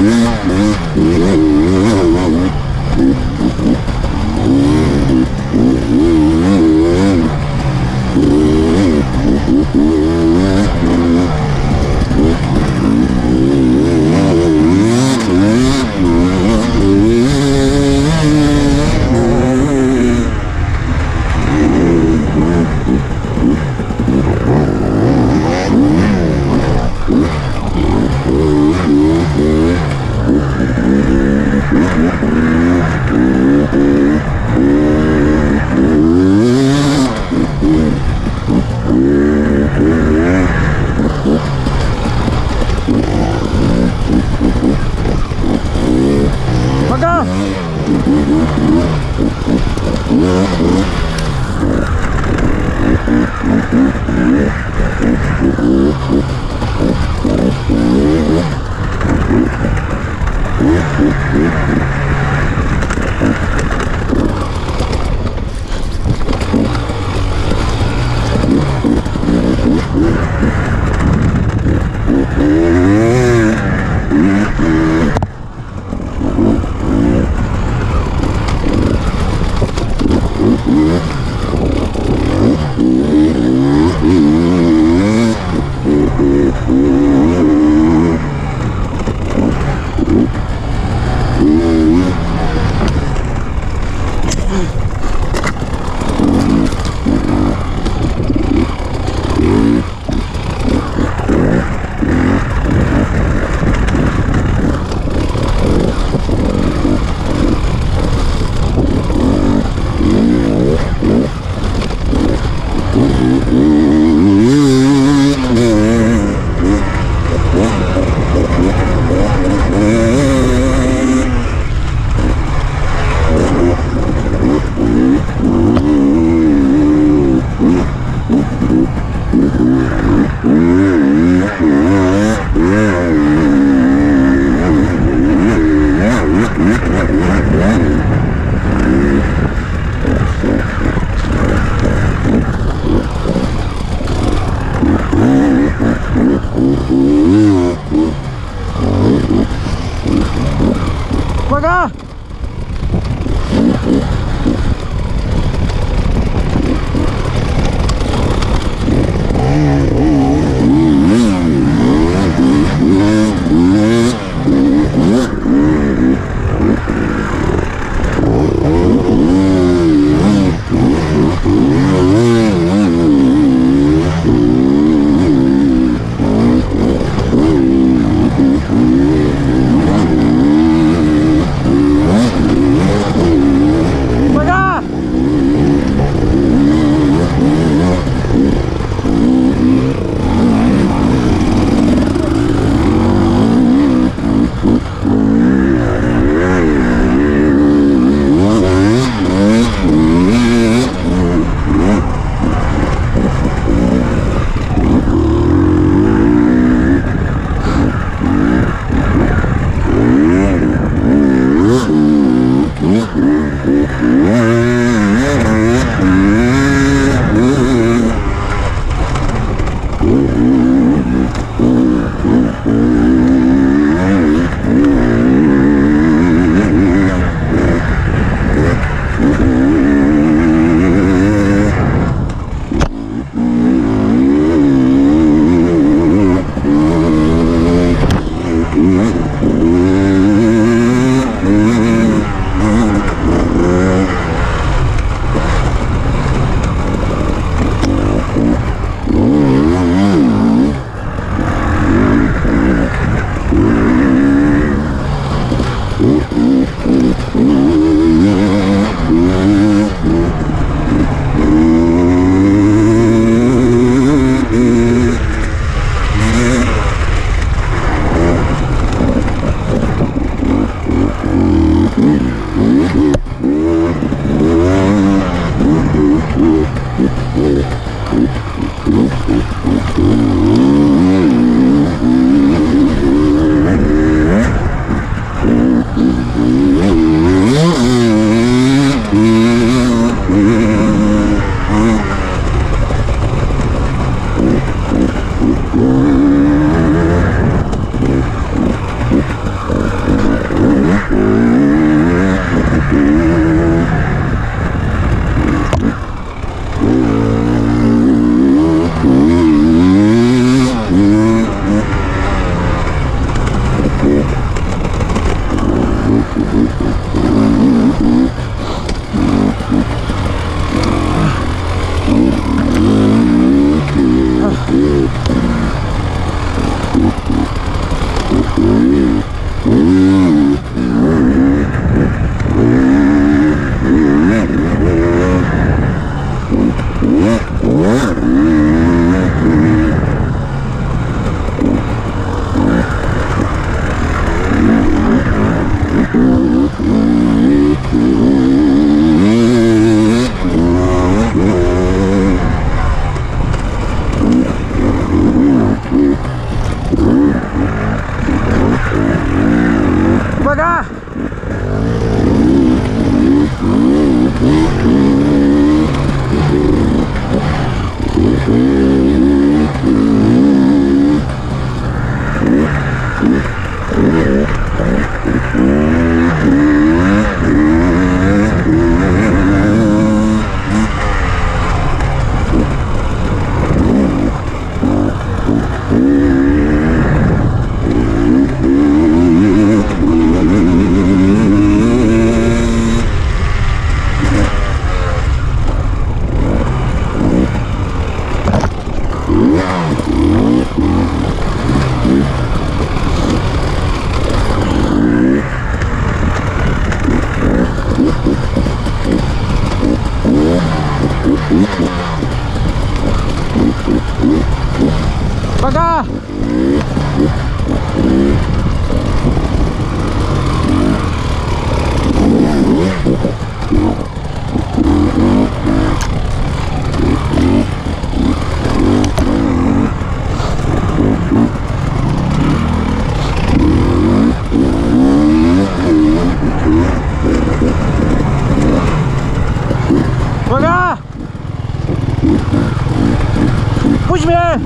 Mm-hmm. Puść mnie!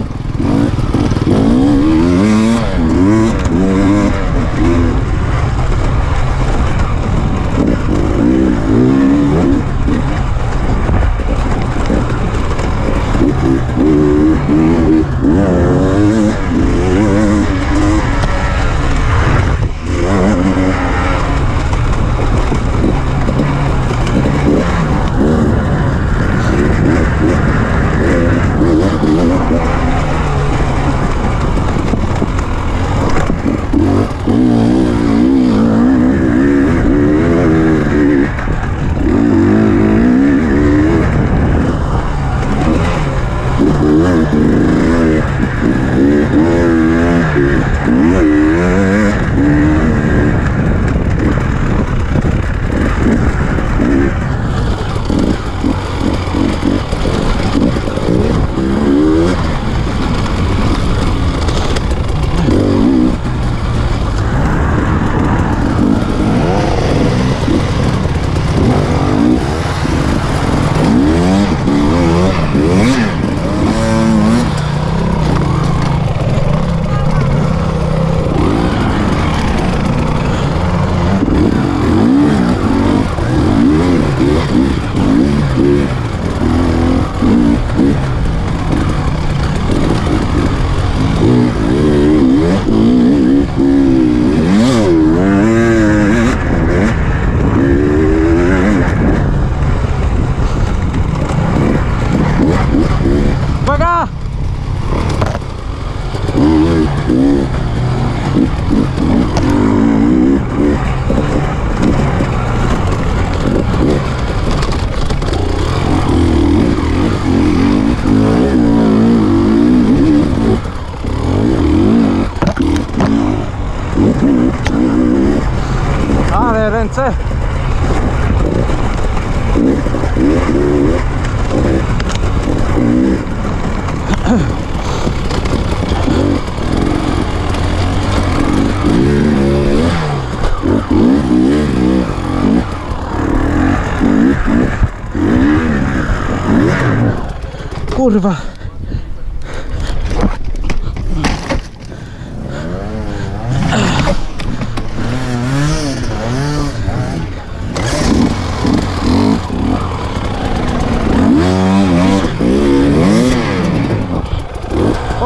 ręce. Kurwa.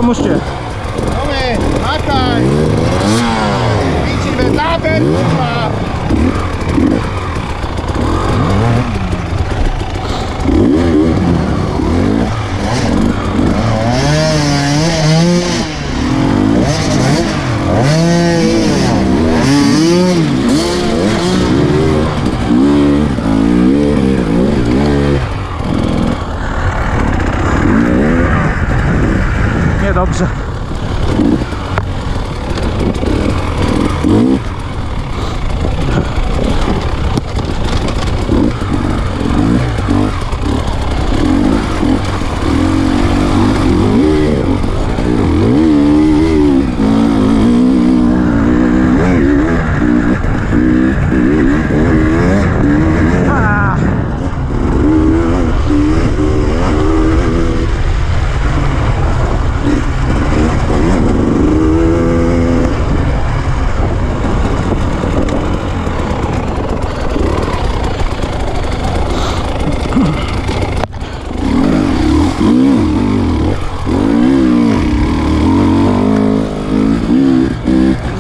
Pomóżcie.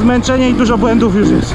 Zmęczenie i dużo błędów już jest.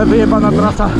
ale wyjebana trasa.